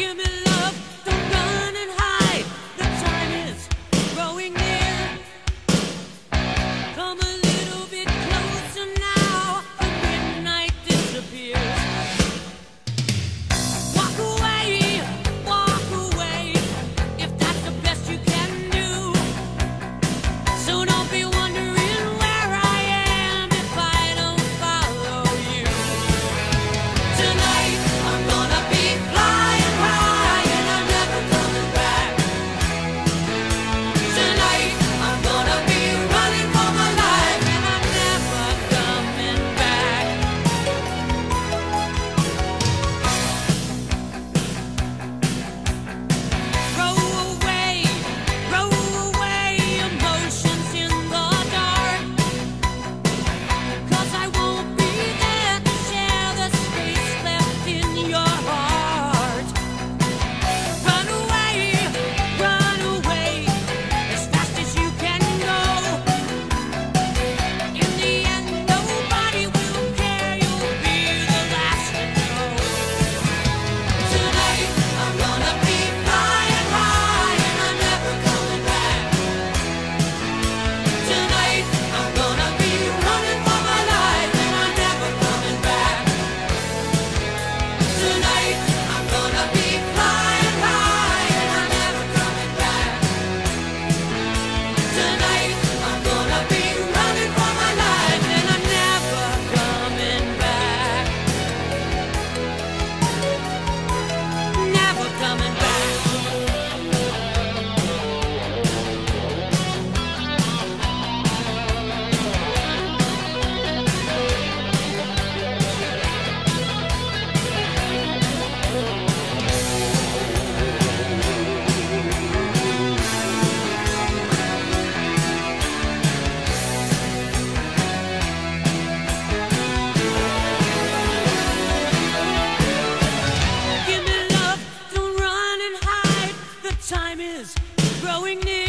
give me love. going new.